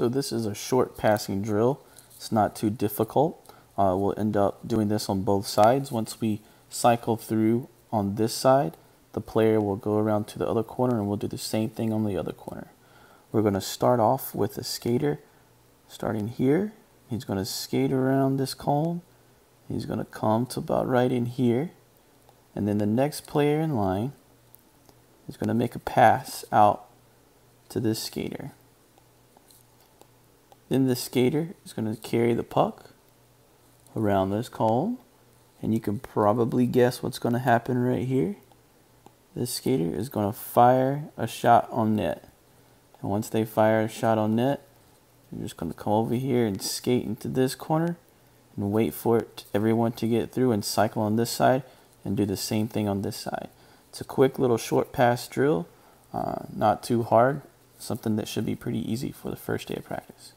So this is a short passing drill. It's not too difficult. Uh, we'll end up doing this on both sides. Once we cycle through on this side, the player will go around to the other corner and we'll do the same thing on the other corner. We're going to start off with a skater starting here. He's going to skate around this cone. He's going to come to about right in here. And then the next player in line is going to make a pass out to this skater. Then the skater is going to carry the puck around this cone. And you can probably guess what's going to happen right here. This skater is going to fire a shot on net. And once they fire a shot on net, you're just going to come over here and skate into this corner and wait for it, everyone to get through and cycle on this side and do the same thing on this side. It's a quick little short pass drill, uh, not too hard, something that should be pretty easy for the first day of practice.